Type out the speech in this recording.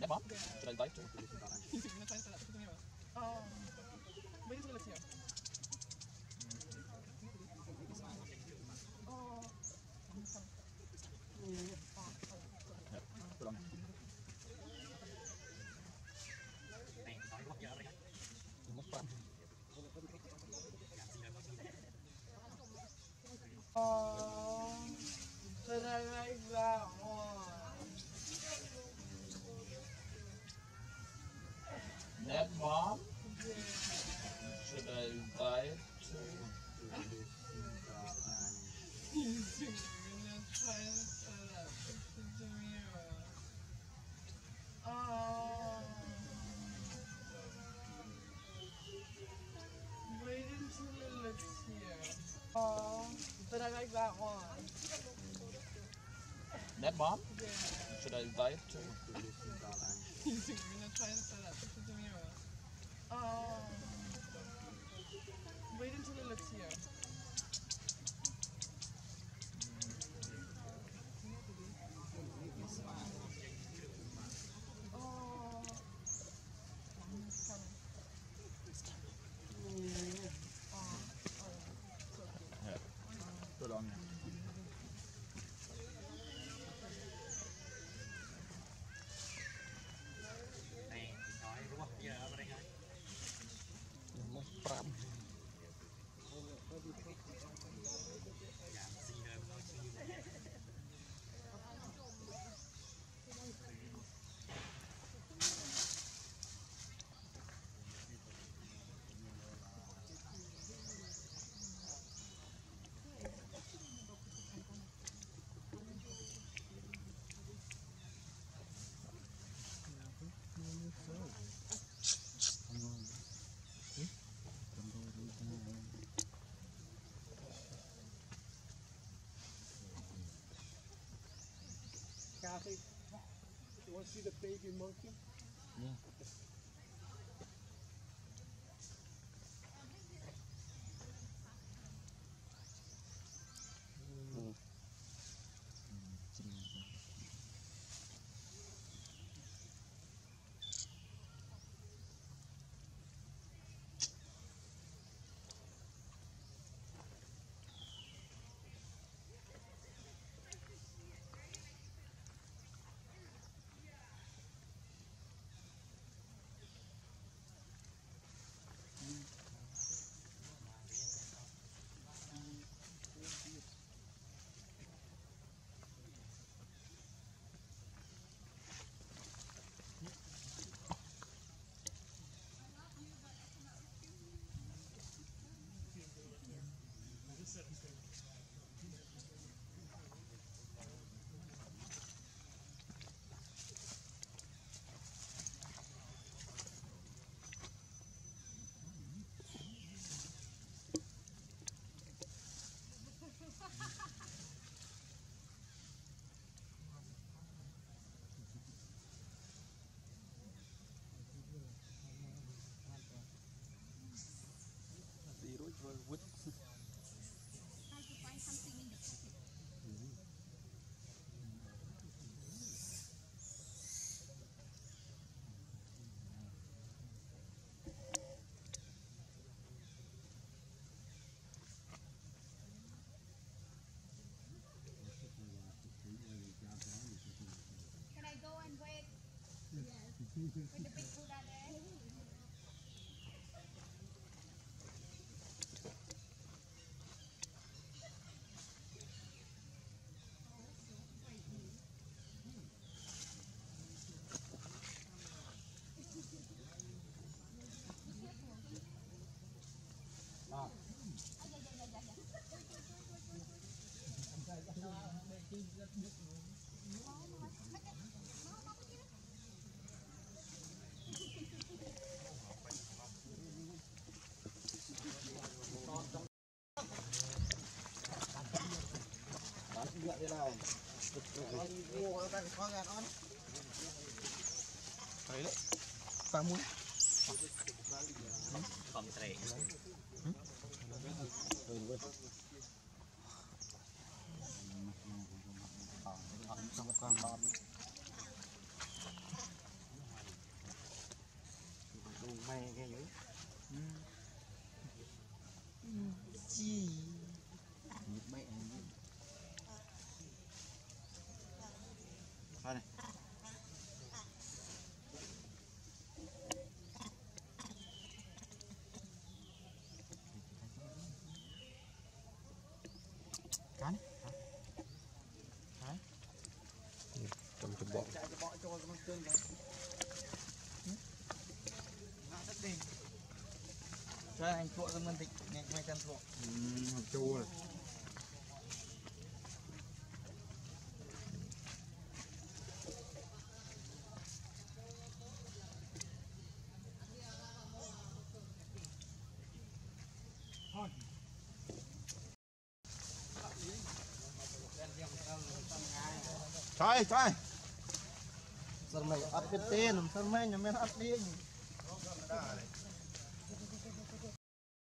That bomb? Should I them here. Oh. Wait until here. Oh. I'm coming. Oh, sorry. Hold on. Mất bạn. Oh. Should I make that one? That bomb? Should I dive too? You're gonna try to set up. Put them here. Oh. Wait until it looks here. Oh. Should I make that one? That bomb? Yeah. Should I dive too? You're gonna try to set up. Oh. Wait until it looks here. See the baby monkey? Tí Yes. thấy đấy. Ba mũi không thấy កានេះហើយចំចំបកចាក់ចំបកចូលក្នុងជើងណាណាទឹកទេចុះអញជក់ទៅមិនតិចនេះមិនចាំជក់ចូល ឆ្លើយឆ្លើយសិនមិនអត់គិតទេខ្ញុំសិនមិនខ្ញុំមានអត់ដៀងធម្មតាទេ